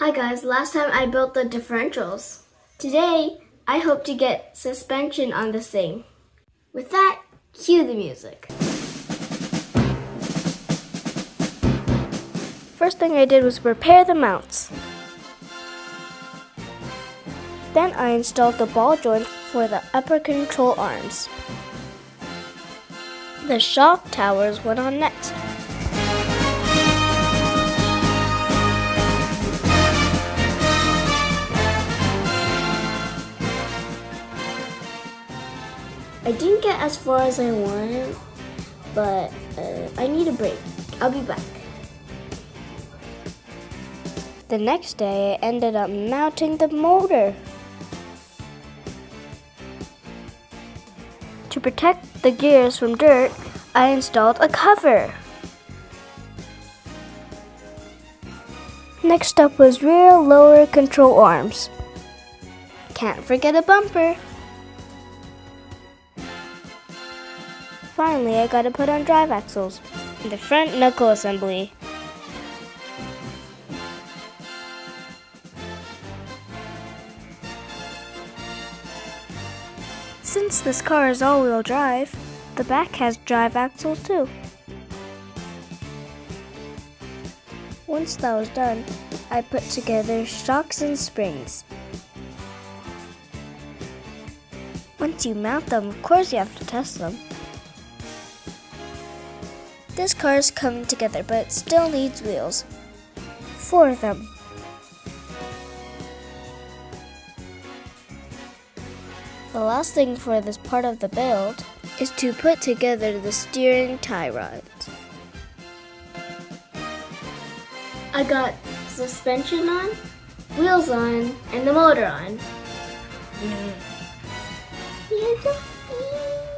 Hi guys, last time I built the differentials. Today, I hope to get suspension on this thing. With that, cue the music. First thing I did was repair the mounts. Then I installed the ball joint for the upper control arms. The shock towers went on next. I didn't get as far as I wanted, but uh, I need a break. I'll be back. The next day, I ended up mounting the motor. To protect the gears from dirt, I installed a cover. Next up was rear lower control arms. Can't forget a bumper. Finally, I gotta put on drive axles. The front knuckle assembly. Since this car is all-wheel drive, the back has drive axles too. Once that was done, I put together shocks and springs. Once you mount them, of course you have to test them. This car is coming together, but it still needs wheels. Four of them. The last thing for this part of the build is to put together the steering tie rods. I got suspension on, wheels on, and the motor on. Mm-hmm.